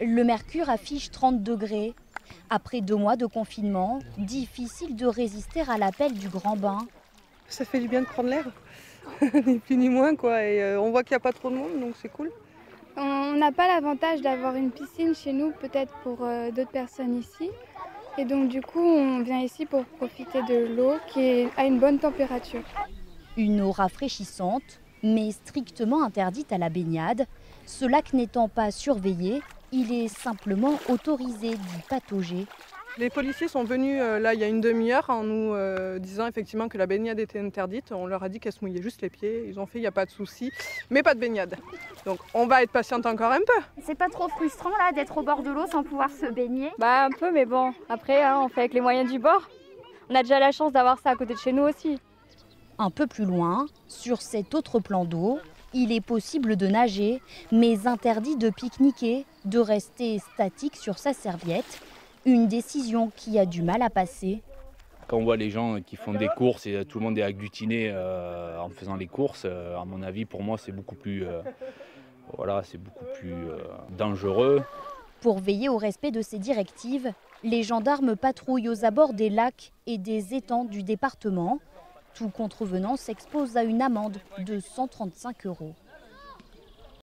Le mercure affiche 30 degrés. Après deux mois de confinement, difficile de résister à l'appel du grand bain. Ça fait du bien de prendre l'air, ni plus ni moins quoi. Et euh, on voit qu'il n'y a pas trop de monde, donc c'est cool. On n'a pas l'avantage d'avoir une piscine chez nous, peut-être pour euh, d'autres personnes ici. Et donc du coup, on vient ici pour profiter de l'eau qui est à une bonne température. Une eau rafraîchissante, mais strictement interdite à la baignade. Ce lac n'étant pas surveillé, il est simplement autorisé d'y patauger. Les policiers sont venus euh, là il y a une demi-heure en nous euh, disant effectivement que la baignade était interdite. On leur a dit qu'elles se mouillaient juste les pieds. Ils ont fait il n'y a pas de souci, mais pas de baignade. Donc on va être patiente encore un peu. C'est pas trop frustrant là d'être au bord de l'eau sans pouvoir se baigner? Bah un peu, mais bon, après hein, on fait avec les moyens du bord. On a déjà la chance d'avoir ça à côté de chez nous aussi. Un peu plus loin, sur cet autre plan d'eau, il est possible de nager, mais interdit de pique-niquer, de rester statique sur sa serviette. Une décision qui a du mal à passer. Quand on voit les gens qui font des courses et tout le monde est agglutiné euh, en faisant les courses, euh, à mon avis, pour moi, c'est beaucoup plus, euh, voilà, c'est beaucoup plus dangereux. Pour veiller au respect de ces directives, les gendarmes patrouillent aux abords des lacs et des étangs du département. Tout contrevenant s'expose à une amende de 135 euros.